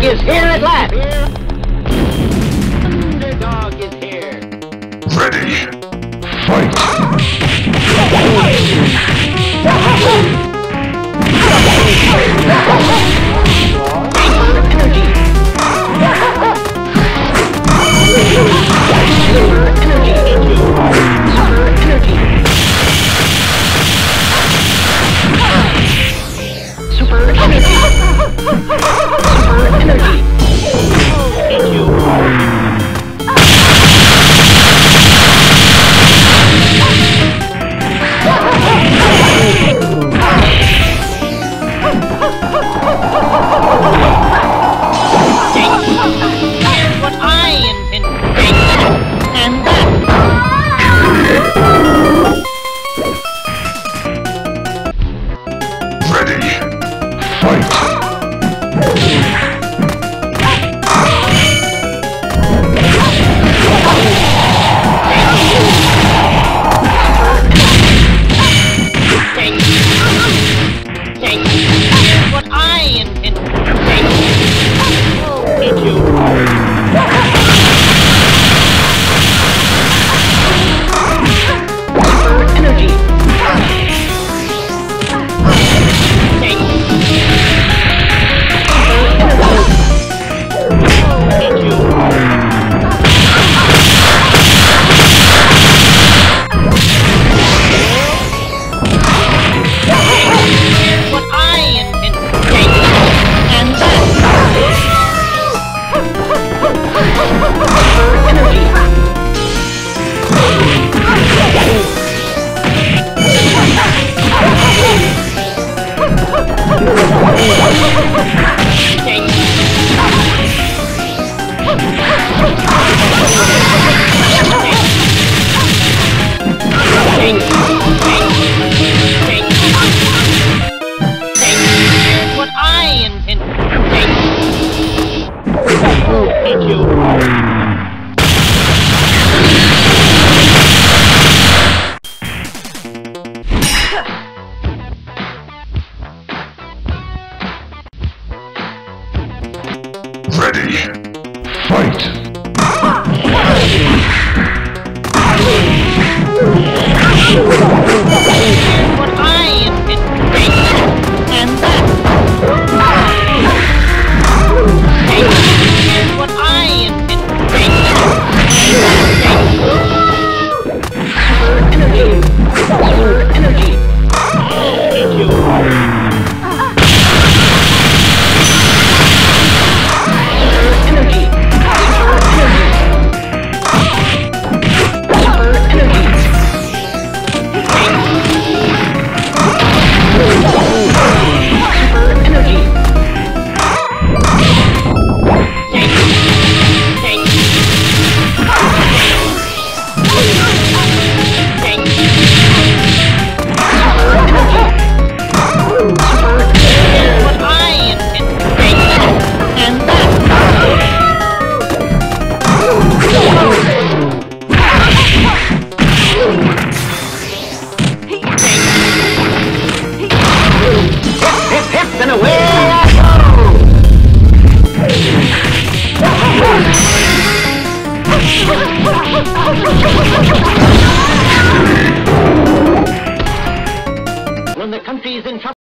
Underdog is here at last! Underdog is here! Ready! you. Ready. Fight. When the country is in trouble...